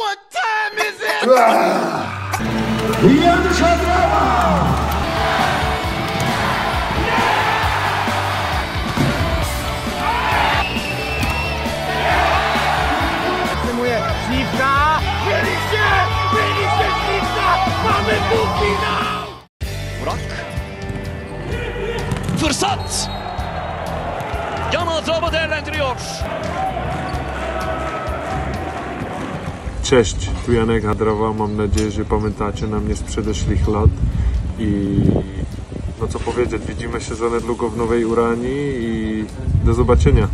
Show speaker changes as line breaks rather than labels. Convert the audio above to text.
What time is it?
Trawa!
Przyjmuje śliwka! Mieliście! Mieliście śliwka! Mamy półfinał!
Burak. Fırsat. Yan atrafı değerlendiriyor.
Cześć, tu Janek Hadrowa. Mam nadzieję, że pamiętacie na mnie z przedeszłych lat. I no co powiedzieć, widzimy się za niedługo w Nowej Uranii i do zobaczenia.